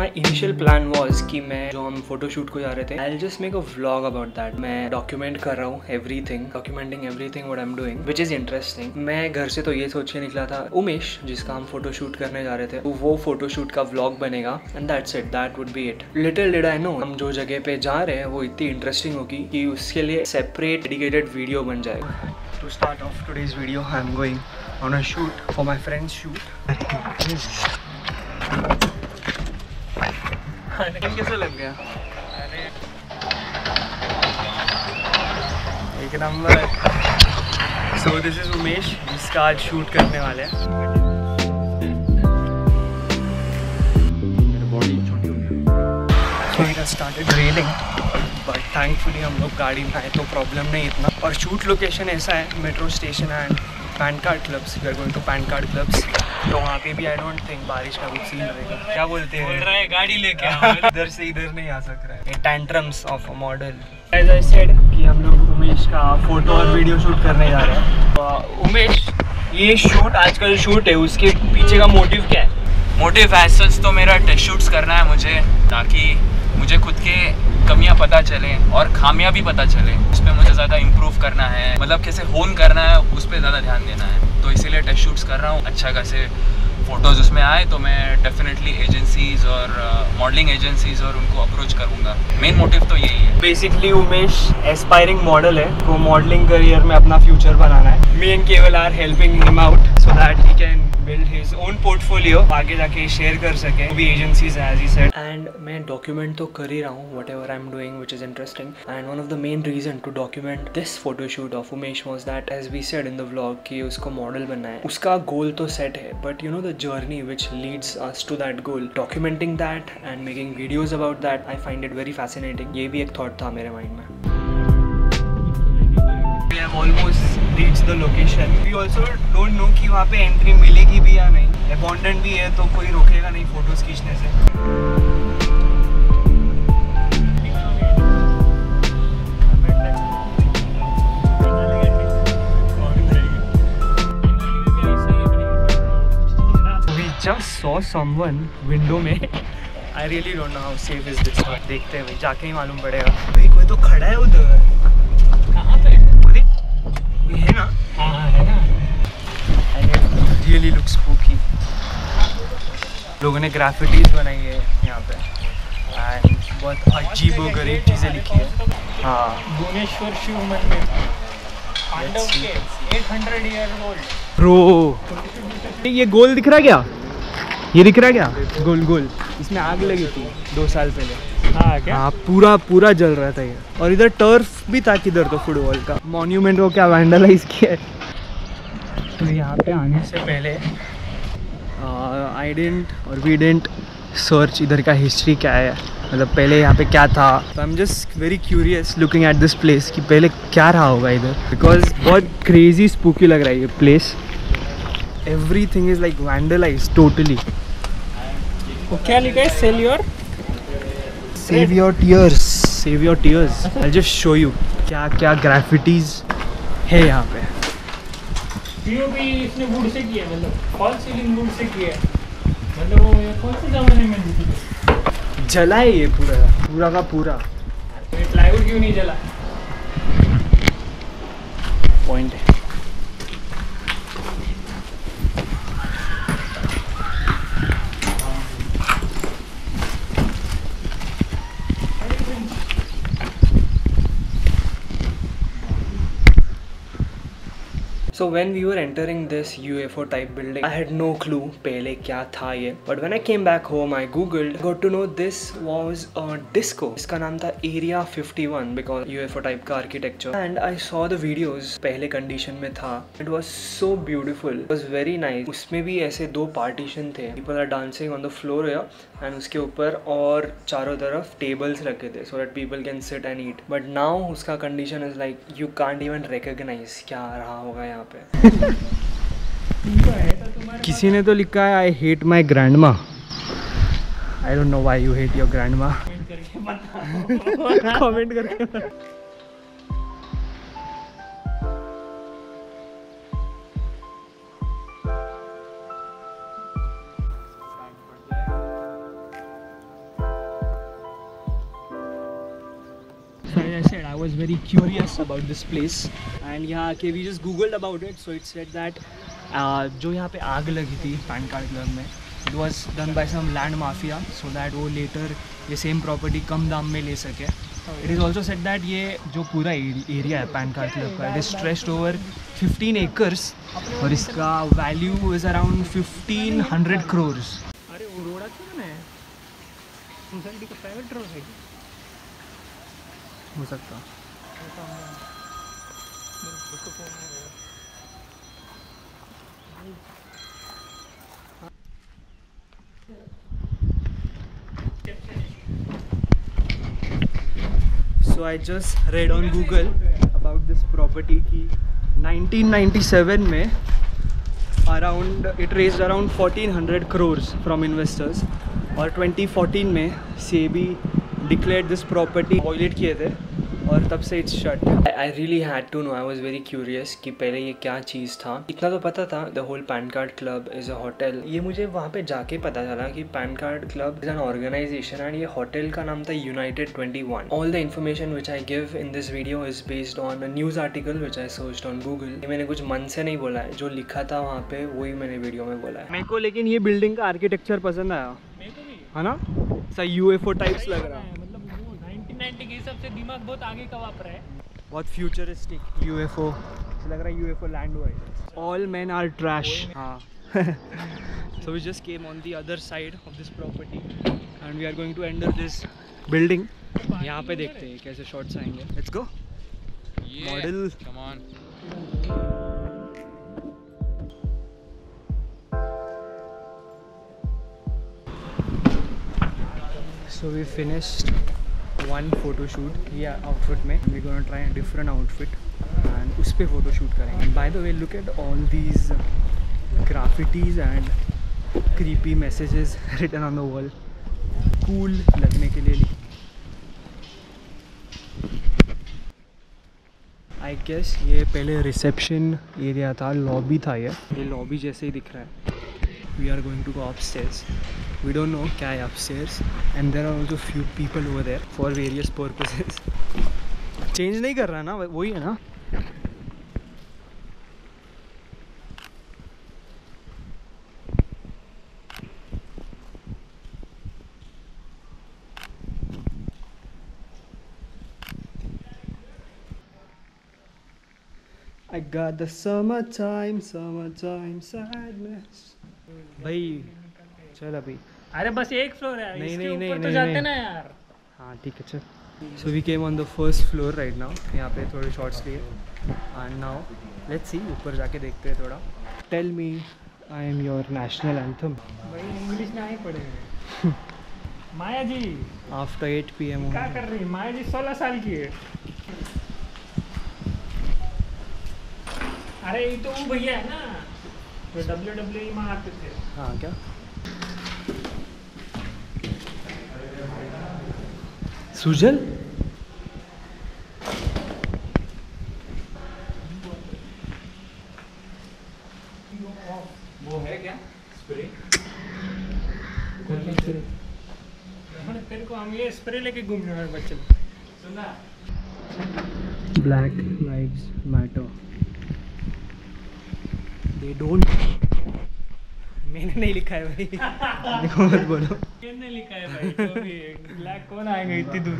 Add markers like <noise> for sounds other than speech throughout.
My initial plan was कि मैं जो हम फ़ोटो शूट को जा रहे थे I just make a vlog about that मैं डॉक्यूमेंट कर रहा हूँ everything documenting everything what am doing which is interesting मैं घर से तो ये सोच के निकला था, उमेश, जिसका हम फ़ोटो शूट करने जा रहे थे तो वो फ़ोटो शूट का व्लॉग बनेगा and that's it that would be it little did I know हम जो जगह पे जा रहे हैं, वो इतनी इंटरेस्टिंग होगी कि उसके लिए सेपरेट डेडिकेटेड वीडियो बन जाएगा। To start off today's video I am going on a shoot for my friends shoot <laughs> एक number. So this is Umesh, जिसका आज शूट करने वाले हैं। स्टार्टेड रेलिंग बट थैंकफुली हम लोग गाड़ी में आए तो प्रॉब्लम नहीं इतना। और शूट लोकेशन ऐसा है metro station and Pan Card Clubs we are going to Pan Card Clubs तो वहाँ पे भी आई डोंट थिंक बारिश का कुछ सीन रहेगा। क्या बोलते हैं? बोल रहा है गाड़ी लेके इधर से इधर नहीं आ सक रहा है। Tantrums of a model as I said कि हम लोग उमेश का फ़ोटो और वीडियो शूट करने जा रहे हैं। तो, उमेश ये शूट आजकल शूट है उसके पीछे का मोटिव क्या है? मोटिव एज तो मेरा टेस्ट शूट्स करना है मुझे ताकि मुझे खुद के कमियाँ पता चले और खामियाँ भी पता चले। उस पर मुझे ज़्यादा इम्प्रूव करना है। मतलब कैसे होन करना है उस पर ज़्यादा ध्यान देना है। तो इसीलिए टेस्ट शूट्स कर रहा हूँ। अच्छा खासे फ़ोटोज़ उसमें आए तो मैं डेफिनेटली एजेंसीज और मॉडलिंग एजेंसीज और उनको अप्रोच करूँगा। मेन मोटिव तो यही है। बेसिकली उमेश एस्पायरिंग मॉडल है वो मॉडलिंग करियर में अपना फ्यूचर बनाना है। Me and Kewal are helping him out so that he can build his own portfolio आगे जाके शेयर कर सके भी agencies as he said and मैं डॉक्यूमेंट तो कर ही रहा हूँ what I am doing which is interesting and one of the main reason to document this photoshoot of Umesh was that as we said in the vlog कि उसको model बनना है। उसका गोल तो सेट है but you know the journey which leads us to that goal documenting that and making videos about that I find it very fascinating ये भी एक थॉट था मेरे माइंड में। We have almost reached the location. We also don't know कि वहाँ पे entry मिलेगी भी या नहीं अबॉन्डेंट भी है तो कोई रोकेगा नहीं फ़ोटोज़ खींचने से just saw someone window में really don't know how safe is this but देखते हैं भाई जाके ही मालूम पड़ेगा भाई कोई तो खड़ा है उधर कहाँ पे अरे ये है ना हाँ है ना and really looks spooky. लोगों ने ग्राफिटीज बनाई है यहाँ पे। एंड बहुत अजीब व गरीब चीज़ें लिखी है। हाँ। भुवनेश्वर शिव मंदिर। पांडव see. के 800 ईयर ओल्ड प्रो ये गोल दिख रहा है क्या? ये दिख रहा है क्या? गोल गोल। इसमें आग लगी थी दो साल पहले। हाँ क्या? हाँ पूरा पूरा जल रहा था ये। और इधर टर्फ भी था किधर तो फुटबॉल का। मॉन्यूमेंट को क्या वैंडलाइज किया है। तो यहाँ पे आने से पहले आई डेंट और वी डेंट सर्च इधर का हिस्ट्री क्या है। मतलब पहले यहाँ पे क्या था। I am just very curious looking at this place कि पहले क्या रहा होगा इधर। बिकॉज़ बहुत क्रेजी स्पूकी लग रहा है ये place everything is like vandalise totally क्या लिखा है sell your save your tears save your tears i'll just show you क्या क्या ग्राफिटीज है यहाँ पे। पीओपी इसने वुड से किया है, मतलब फॉल सीलिंग वुड से किया। मतलब वो कौन से जमाने में दी थी? जला है ये पूरा पूरा का पूरा। ये प्लाईवुड क्यों नहीं जला? पॉइंट है। So when we are entering this U F O type building I had no clue पहले क्या था ये. But when I came back home I Google got to know this was a disco इसका नाम था area fifty one because U F O type का architecture and I saw the videos पहले condition में था. It was so beautiful was very nice उसमें भी ऐसे दो पार्टीशन थे. People are dancing on the floor and उसके ऊपर और चारों तरफ़ टेबल्स रखे थे so that people can sit and eat but now उसका condition is like you can't even recognise क्या रहा होगा यहाँ पे। किसी ने तो लिखा है आई hate my grandma I don't know why you hate your grandma comment करके <laughs> was very curious about this place. And यहाँ आके we just googled about it. So it said that uh, जो यहाँ पे आग लगी थी पैन कार्ड क्लब में it was done by some land mafia so that वो later ये same property कम दाम में ले सके It is also said that ये जो पूरा एरिया है पैन कार्ड क्लब का it is stretched over 15 acres और इसका value is around 1500 crores. अरे वो रोड क्यों ना है सोसाइटी का प्राइवेट रोड है हो सकता So I just read on Google about this property की 1997 में around it raised around 1400 crores from investors और 2014 में SEBI declared this property violate किए थे और तब से it's shut I really had to know I was very curious कि पहले ये क्या चीज़ था। इतना तो पता था the whole Pan Card Club is a hotel ये मुझे वहाँ पे जाके पता चला कि Pan Card Club is an organisation and ये होटल का नाम था United twenty one all the information which I give in this video is based on news article which I search on Google ये मैंने कुछ मन से नहीं बोला है। जो लिखा था वहाँ पे वही मैंने वीडियो में बोला है। मेरे को लेकिन ये बिल्डिंग का आर्किटेक्चर पसंद आया। है ना? सा यू टाइप्स लग रहा। है मतलब वो 1990 के हिसाब से दिमाग बहुत आगे का वापर है बहुत फ्यूचरिस्टिक यू एफ़ ओ लग रहा है यू एफ़ ओ लैंड हुआ है ऑल मैन आर ट्रैश हाँ so we just came on the other side of this property and we are going to enter this building यहाँ पे देखते हैं कैसे शॉट्स आएँगे let's go Model. Come on. so we finished one photo shoot किया outfit में। We gonna try different outfit and उस पर फ़ोटो शूट करेंगे। By the way look at all these graffitis and creepy message written on the world cool लगने के लिए I guess ये पहले रिसेप्शन एरिया था लॉबी था ये। ये लॉबी जैसे ही दिख रहा है। We are going to go upstairs we don't know है upstairs and there are also few people over there for various purposes change नहीं कर रहा ना वही है ना I got the summertime, summertime sadness. भाई चल अभी अरे बस एक फ्लोर है नहीं, नहीं, नहीं, तो नहीं, जाते नहीं। ना यार। हाँ ठीक है चल। So we came on the first floor right now यहाँ पे थोड़े शॉर्ट्स लिए। एंड नाउ लेट्स सी ऊपर जाके देखते हैं थोड़ा। Tell me I am your national anthem भाई इंग्लिश में आए पड़े हैं Maya ji after eight P M क्या कर रही माया जी सोलह साल की है। अरे ये तो वो भैया है ना। जो डब्ल्यू डब्ल्यू में आते थे। हाँ क्या? सुजल वो है क्या? स्प्रे तेरे को हम ये स्प्रे लेके घूम रहे हैं बच्चे सुना black lives matter they don't मैंने नहीं लिखा है भाई। देखो मत बोलो। किसने लिखा है भाई तो भी ब्लैक कौन आएगा इतनी दूर?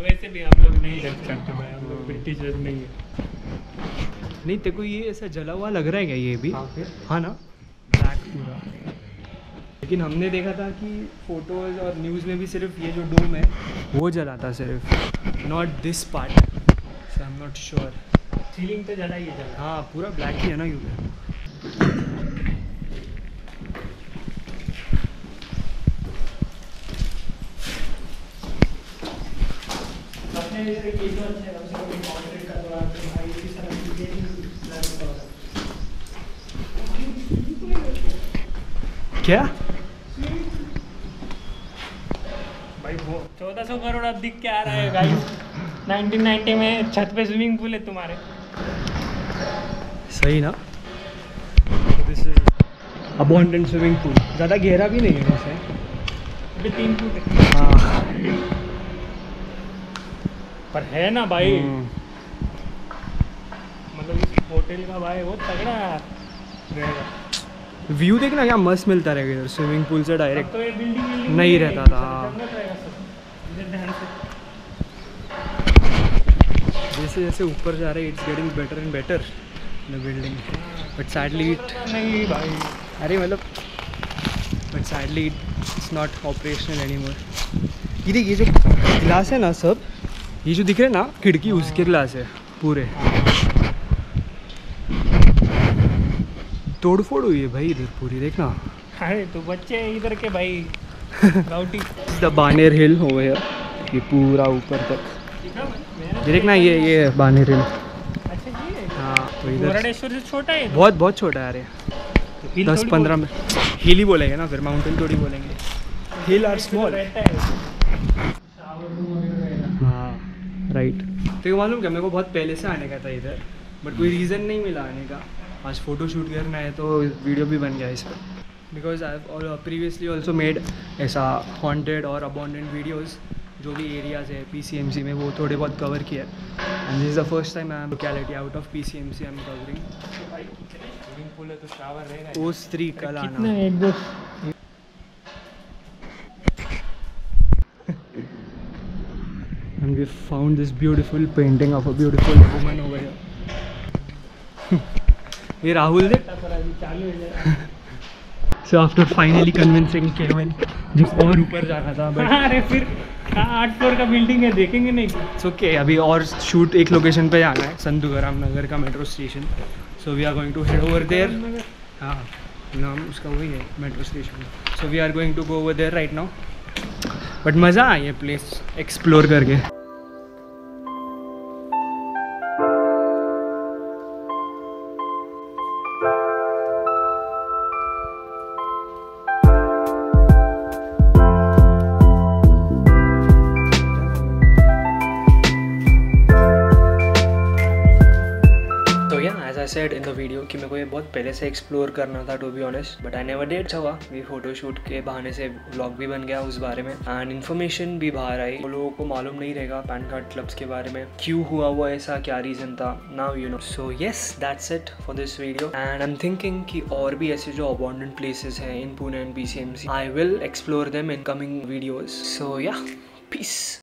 वैसे भी हम लोग नहीं जज करते भाई हम लोग ब्रिटिशर्स नहीं है। नहीं तेरे को ये ऐसा जला हुआ लग रहा है क्या ये भी? हाँ, हाँ ना? ब्लैक पूरा। लेकिन हमने देखा था कि फ़ोटोज़ और न्यूज़ में भी सिर्फ़ ये जो डोम है वो जला था सिर्फ़। Not this part so I am not sure ceiling तो जला ही है जला। हाँ पूरा ब्लैक ही है ना यू अपने जैसे कि जो अच्छे कम से कम कॉन्ट्रैक्ट करवा के भाई इसी तरह की चीज़ें क्या? भाई वो चौदह सौ करोड़ अब दिख के आ रहा है गाइस 1990 में छत पे स्विमिंग पूल है तुम्हारे। सही ना? This is abandoned swimming pool ज़्यादा गहरा भी नहीं है वैसे। अभी तीन फुट है हाँ। पर है ना भाई। हम्म। मतलब होटल का भाई वो तगड़ा रहेगा। व्यू देखना क्या मस्त मिलता रहेगा इधर स्विमिंग पूल से डायरेक्ट तो ये बिल्डिंग नहीं रहता था। जैसे जैसे ऊपर जा रहे it's getting better and better the building but sadly it नहीं भाई। अरे मतलब but sadly it's not operational anymore ये जो ग्लास है ना सब? ये जो दिख रहे ना खिड़की उसके ग्लास है पूरे। तोड़ फोड़ हुई है भाई इधर पूरी देखना। अरे तो बच्चे इधर के भाई। द बानेर हिल हो गया। ये पूरा ऊपर तक। देखना ये ये है बानेर हिल अच्छा ये हाँ। तो छोटा है? बहुत बहुत छोटा है अरे दस पंद्रह में हिल ही बोलेंगे ना फिर माउंटेन थोड़ी बोलेंगे। हिल आर स्मॉल रहता है शावर रूम वगैरह रहेगा। हाँ राइट तो ये मालूम क्या मेरे को बहुत पहले से आने का था इधर बट कोई रीज़न नहीं मिला आने का। आज फ़ोटो शूट करना है तो वीडियो भी बन गया इस पर because I previously also made ऐसा हॉन्टेड और अबॉन्डेंट वीडियोज़ जो भी एरियाज़ है पी सी एम सी में वो थोड़े बहुत कवर किया है। And this is the first time I am locality out of P C M C I am covering swimming pool है तो शावर रहेगा ओस थ्री कल आना। एक दो? We found this beautiful painting of a beautiful woman over here. ये हो जाएगा सो आफ्टर फाइनली कन्विंसिंग केवल जो और ऊपर जाना था बट <laughs> अरे फिर आठ फ्लोर का बिल्डिंग है देखेंगे नहीं। इट्स ओके अभी और शूट एक लोकेशन पे जाना है संतुगराम नगर का metro station so we are going to head over there हाँ नाम उसका वही है metro station so we are going to go over there right now but मज़ा आई है प्लेस एक्सप्लोर करके। द वीडियो कि मेरे को ये बहुत पहले से एक्सप्लोर करना था to be honest but I never date हुआ भी फ़ोटो शूट के बहाने से व्लॉग भी बन गया उस बारे में. एंड इन्फॉर्मेशन भी बाहर आई. लोगों को मालूम नहीं रहेगा पैन कार्ड क्लब्स के बारे में. क्यों हुआ वो ऐसा? क्या रीज़न था? Now you know so yes that's it for this video and I am thinking कि और भी ऐसे जो अबॉन्डेंट प्लेसेस हैं in Pune and P C M C I will explore them in coming videos so yeah peace